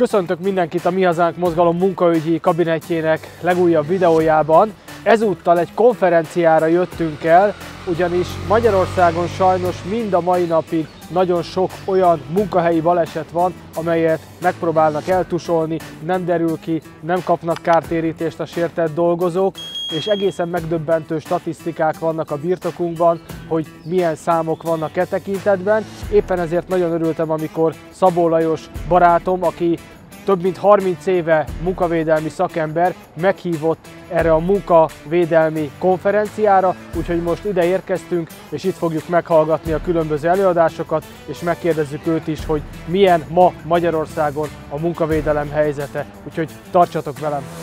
Köszöntök mindenkit a Mi Hazánk Mozgalom munkaügyi kabinetjének legújabb videójában. Ezúttal egy konferenciára jöttünk el, ugyanis Magyarországon sajnos mind a mai napig nagyon sok olyan munkahelyi baleset van, amelyet megpróbálnak eltusolni, nem derül ki, nem kapnak kártérítést a sértett dolgozók, és egészen megdöbbentő statisztikák vannak a birtokunkban, hogy milyen számok vannak e tekintetben. Éppen ezért nagyon örültem, amikor Szabó Lajos barátom, aki több mint 30 éve munkavédelmi szakember meghívott erre a munkavédelmi konferenciára, úgyhogy most ide érkeztünk, és itt fogjuk meghallgatni a különböző előadásokat, és megkérdezzük őt is, hogy milyen ma Magyarországon a munkavédelem helyzete. Úgyhogy tartsatok velem!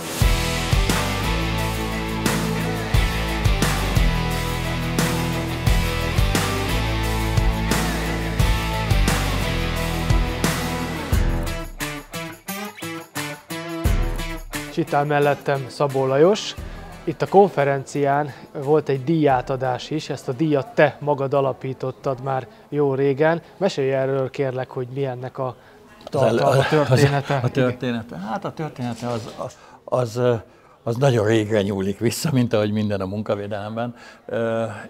Itt áll mellettem Szabó Lajos. Itt a konferencián volt egy díjátadás is, ezt a díjat te magad alapítottad már jó régen. Mesélj erről kérlek, hogy milyennek a tartalma, a története. A, története? Hát a története az, az, az nagyon régre nyúlik vissza, mint ahogy minden a munkavédelemben.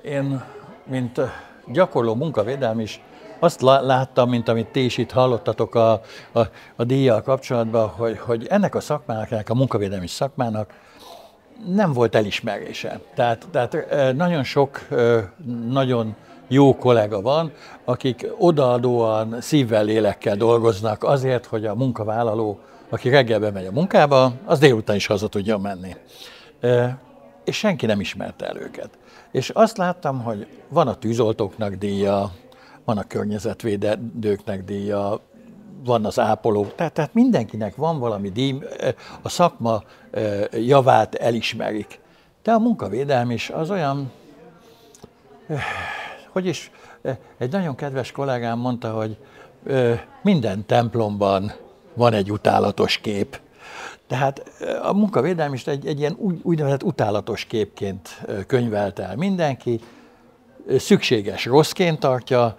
Én, mint gyakorló munkavédelmi is azt láttam, mint amit ti is itt hallottatok a, a, a díjjal kapcsolatban, hogy, hogy ennek a szakmának, ennek a munkavédelmi szakmának nem volt elismerése. Tehát, tehát nagyon sok nagyon jó kollega van, akik odaadóan, szívvel, lélekkel dolgoznak azért, hogy a munkavállaló, aki reggelben megy a munkába, az délután is haza tudja menni. És senki nem ismerte el őket. És azt láttam, hogy van a tűzoltóknak díja, van a környezetvédőknek díja, van az ápoló, tehát, tehát mindenkinek van valami díj, a szakma javát elismerik. De a munkavédelm is az olyan, hogy is, egy nagyon kedves kollégám mondta, hogy minden templomban van egy utálatos kép. Tehát a munkavédelm is egy, egy ilyen úgynevezett utálatos képként könyvelt el mindenki, szükséges rosszként tartja,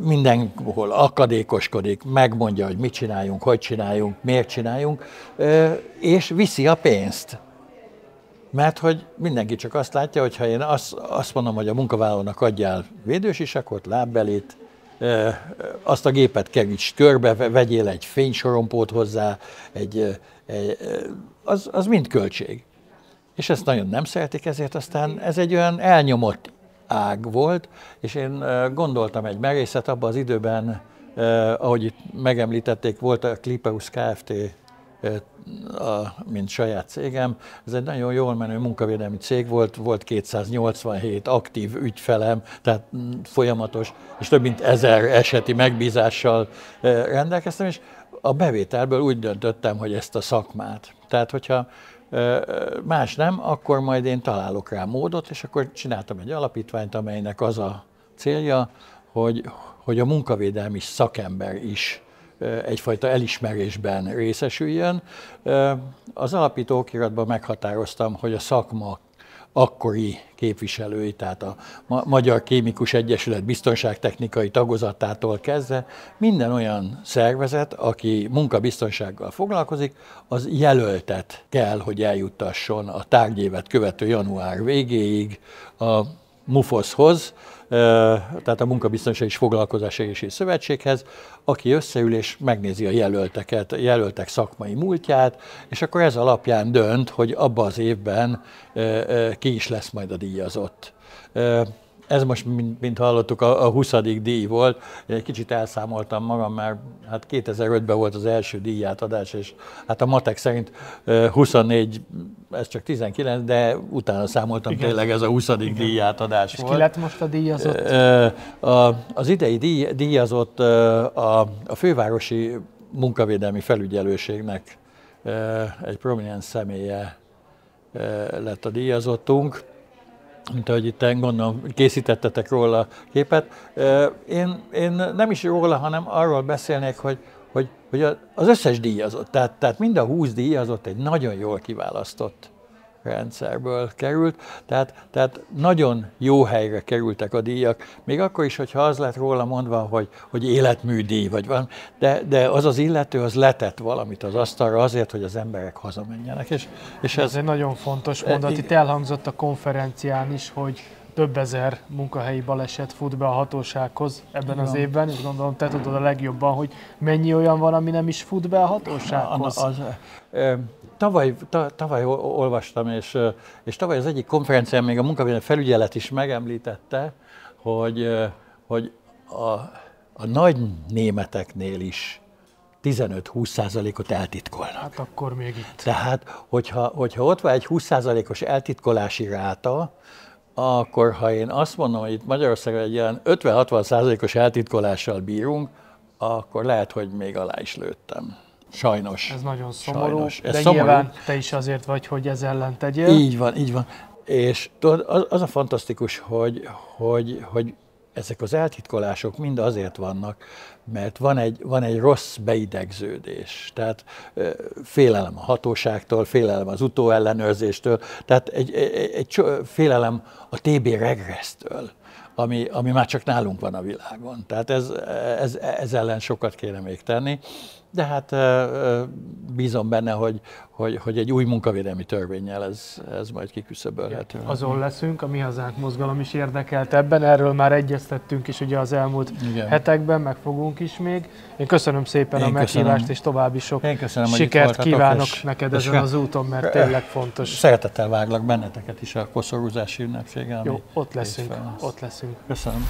mindenhol akadékoskodik, megmondja, hogy mit csináljunk, hogy csináljunk, miért csináljunk, és viszi a pénzt. Mert hogy mindenki csak azt látja, hogy ha én azt, azt mondom, hogy a munkavállalónak adjál védősisakot, lábbelét, azt a gépet keríts körbe, vegyél egy fénysorompót hozzá, egy, egy, az, az mind költség. És ezt nagyon nem szeretik, ezért aztán ez egy olyan elnyomott ág volt, és én gondoltam egy merészet abban az időben, ahogy itt megemlítették, volt a Clipeus Kft., a, mint saját cégem. Ez egy nagyon jól menő munkavédelmi cég volt, volt 287 aktív ügyfelem, tehát folyamatos, és több mint ezer eseti megbízással rendelkeztem, és a bevételből úgy döntöttem, hogy ezt a szakmát. Tehát, hogyha más nem, akkor majd én találok rá módot, és akkor csináltam egy alapítványt, amelynek az a célja, hogy, hogy a munkavédelmi szakember is egyfajta elismerésben részesüljön. Az alapító okiratban meghatároztam, hogy a szakma akkori képviselői, tehát a Magyar Kémikus Egyesület biztonságtechnikai tagozatától kezdve minden olyan szervezet, aki munkabiztonsággal foglalkozik, az jelöltet kell, hogy eljuttasson a tárgyévet követő január végéig a MUFOS-hoz, tehát a Munkabiztonság és Foglalkozási Szövetséghez, aki összeül és megnézi a jelölteket, a jelöltek szakmai múltját, és akkor ez alapján dönt, hogy abba az évben ki is lesz majd a díjazott. Ez most, mint, mint hallottuk, a, a 20. díj volt. Én egy kicsit elszámoltam magam, mert hát 2005-ben volt az első díjátadás, és hát a matek szerint 24, ez csak 19, de utána számoltam Igen. tényleg ez a 20. Igen. díjátadás és volt. ki lett most a díjazott? A, az idei díj, díjazott a, a fővárosi munkavédelmi felügyelőségnek egy prominens személye lett a díjazottunk mint ahogy itt gondolom, készítettetek róla a képet. Én, én nem is róla, hanem arról beszélnék, hogy, hogy, hogy az összes díjazott, tehát, tehát mind a 20 díjazott egy nagyon jól kiválasztott rendszerből került, tehát, tehát nagyon jó helyre kerültek a díjak, még akkor is, hogyha az lett róla mondva, hogy, hogy életműdíj, vagy van, de, de az az illető, az letett valamit az asztalra azért, hogy az emberek hazamenjenek. És, és ez, ez egy nagyon fontos mondat. Itt elhangzott a konferencián is, hogy több ezer munkahelyi baleset fut be a hatósághoz ebben az évben, és gondolom te tudod a legjobban, hogy mennyi olyan van, ami nem is fut be a hatósághoz. Az, az, tavaly, tavaly olvastam, és, és tavaly az egyik konferencián még a munkavédelmi felügyelet is megemlítette, hogy, hogy a, a nagy németeknél is 15-20 százalékot eltitkolnak. Hát akkor még itt. Tehát, hogyha, hogyha ott van egy 20 százalékos eltitkolási ráta, akkor ha én azt mondom, hogy itt Magyarországon egy ilyen 50-60 százalékos eltitkolással bírunk, akkor lehet, hogy még alá is lőttem. Sajnos. Ez nagyon szomorú, Sajnos. Ez de szomorú. nyilván te is azért vagy, hogy ez ellen tegyél. Így van, így van. És tudod, az, a fantasztikus, hogy, hogy, hogy ezek az eltitkolások mind azért vannak, mert van egy, van egy rossz beidegződés. Tehát félelem a hatóságtól, félelem az utóellenőrzéstől, tehát egy, egy, egy félelem a TB regresztől ami, ami már csak nálunk van a világon. Tehát ez, ez, ez ellen sokat kéne még tenni de hát bízom benne, hogy, hogy, hogy egy új munkavédelmi törvényel ez, ez majd kiküszöbölhető. Azon leszünk, a Mi Hazánk mozgalom is érdekelt ebben, erről már egyeztettünk is ugye az elmúlt Igen. hetekben, meg fogunk is még. Én köszönöm szépen Én a meghívást, köszönöm. és további sok Én köszönöm, sikert kívánok és, neked ezen és az úton, mert tényleg fontos. Szeretettel váglak benneteket is a koszorúzási ünnepségen. Jó, ott leszünk, ott leszünk. Köszönöm.